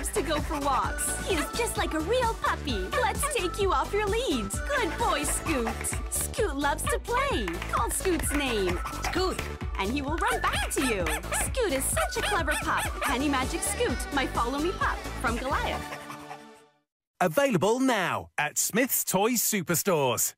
Loves to go for walks. He is just like a real puppy. Let's take you off your lead. Good boy, Scoot. Scoot loves to play. Call Scoot's name. Scoot. And he will run back to you. Scoot is such a clever pup. Animagic Scoot, my follow me pup from Goliath. Available now at Smyths Toys Superstores.